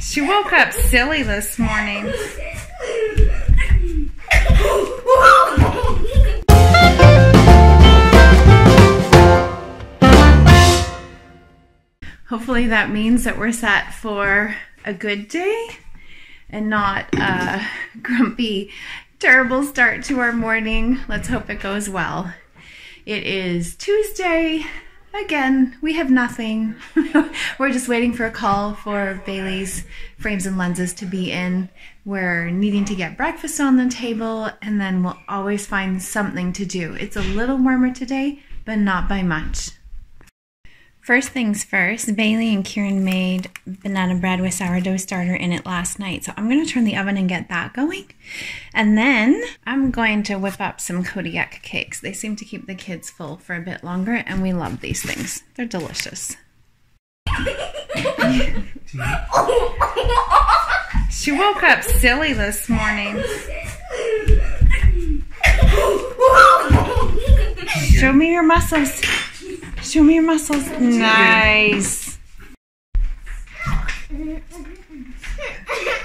She woke up silly this morning. Hopefully that means that we're set for a good day and not a grumpy, terrible start to our morning. Let's hope it goes well. It is Tuesday. Again, we have nothing. We're just waiting for a call for Bailey's frames and lenses to be in. We're needing to get breakfast on the table, and then we'll always find something to do. It's a little warmer today, but not by much. First things first, Bailey and Kieran made banana bread with sourdough starter in it last night. So I'm going to turn the oven and get that going. And then I'm going to whip up some Kodiak cakes. They seem to keep the kids full for a bit longer, and we love these things. They're delicious. she woke up silly this morning. Show me your muscles. Show me your muscles. Nice.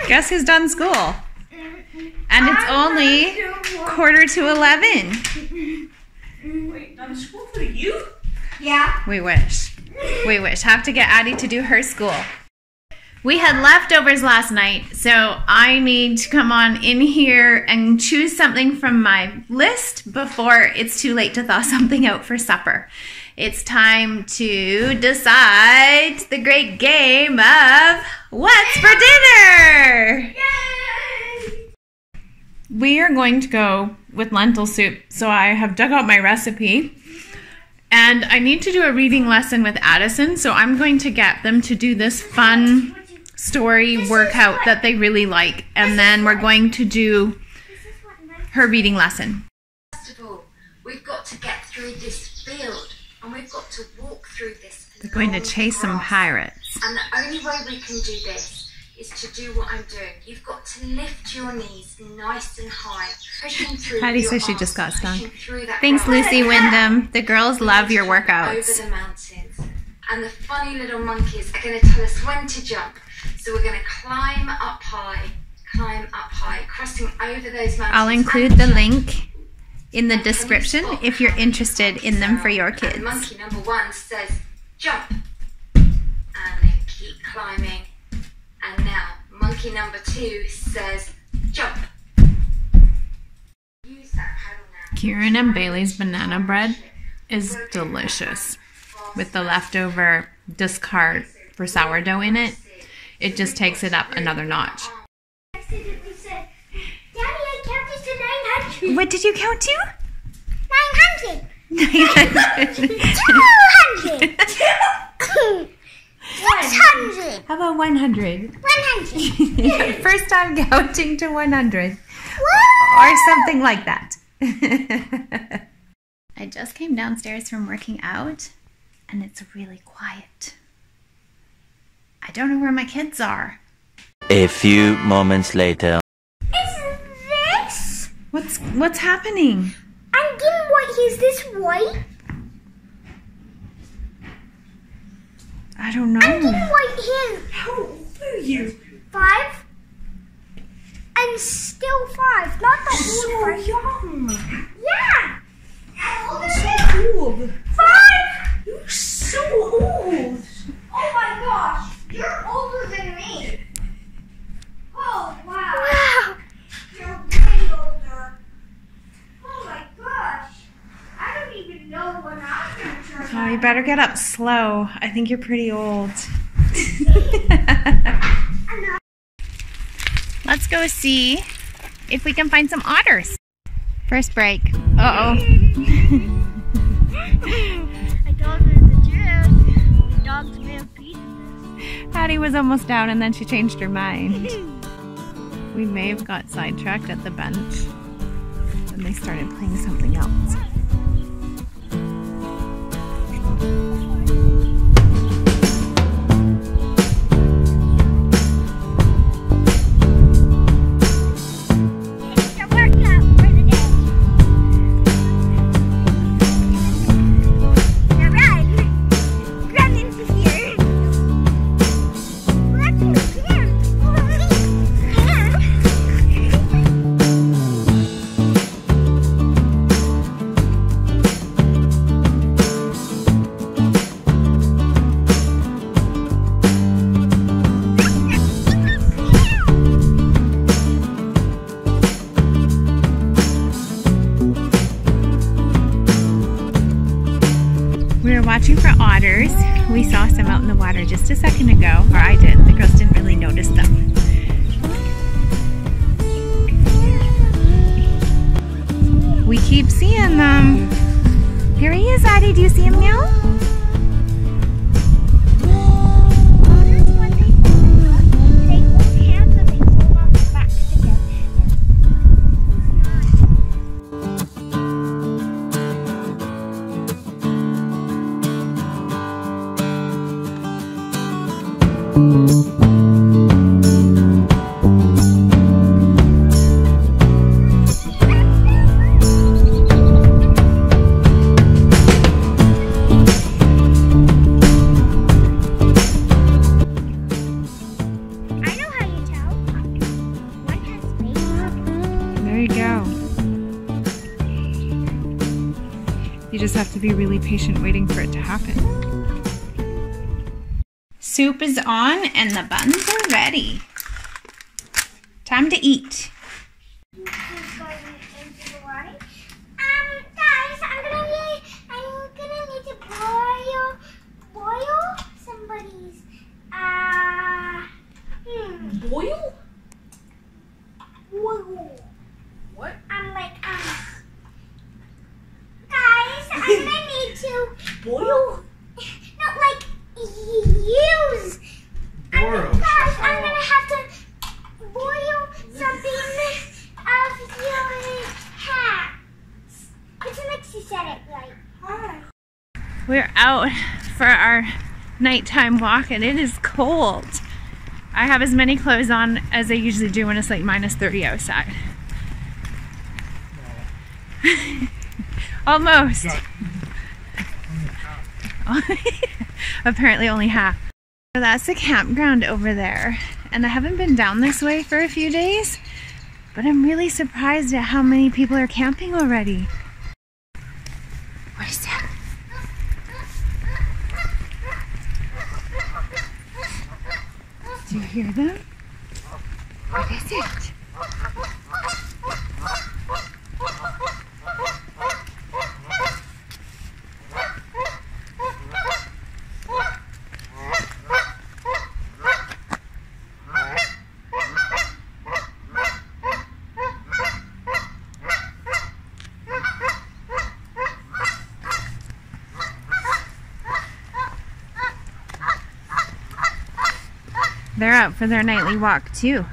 Guess who's done school? And it's only quarter to 11. Wait, done school for you? Yeah. We wish. We wish. Have to get Addie to do her school. We had leftovers last night, so I need to come on in here and choose something from my list before it's too late to thaw something out for supper. It's time to decide the great game of what's for dinner. We are going to go with lentil soup. So I have dug out my recipe. And I need to do a reading lesson with Adyson, so I'm going to get them to do this fun story workout that they really like. And then we're going to do her reading lesson. First of all, we've got to get through this field and we've got to walk through this. They're going to chase some pirates. And the only way we can do this is to do what I'm doing. You've got to lift your knees nice and high, pushing through. Patty says she just got stung. pushing through that Thanks. Lucy Wyndham. The girls love your Over workouts. the mountains. And the funny little monkeys are going to tell us when to jump. So we're going to climb up high, climb up high, crossing over those mountains. I'll include the jump. link in the description if you're interested in them for your And kids. monkey number one says jump, and then keep climbing. And now monkey number two says jump. Use that paddle now. Kieran and Bailey's banana bread is delicious with the leftover discard for sourdough in it. It just takes it up another notch. accidentally said, Daddy, I counted to 900. What did you count to? 900. 900. 200. 600. How about 100? 100. First time counting to 100. Woo! Or something like that. I just came downstairs from working out and it's really quiet. I don't know where my kids are. A few moments later. Is this? What's what's happening? I'm getting white. Is this white? I don't know. I'm getting white here. How old are you? Five. And still five. Not the So old five. young. Yeah. How old is So it? old. Five. You're so old. Oh my gosh. You're older than me. Oh, wow. Wow. You're way older. Oh my gosh. I don't even know when I'm going to turn Oh, you better get up slow. I think you're pretty old. Let's go see if we can find some otters. First break. Uh oh. I told her the truth. Dogs may have eaten Patty was almost down and then she changed her mind. we may have got sidetracked at the bench. And they started playing something else. We saw some out in the water just a second ago, or I did. The girls didn't really notice them. We keep seeing them. Here he is, Addie. Do you see him now? You just have to be really patient waiting for it to happen. Soup is on and the buns are ready. Time to eat. Who's going into the water? Um, guys, I'm gonna need, I'm gonna need to boil, boil somebody's, uh, hmm, Boil? boil. What? I'm like, um, guys, I'm gonna need to, Boil? no, like, use. I'm, Borrow. guys, I'm gonna have to boil something of your hats. It's makes you said it right. We're out for our nighttime walk and it is cold. I have as many clothes on as I usually do when it's like minus 30 outside. Almost. Apparently only half. So that's the campground over there. And I haven't been down this way for a few days, but I'm really surprised at how many people are camping already. What is that? Do you hear them? What is it? They're out for their nightly walk too.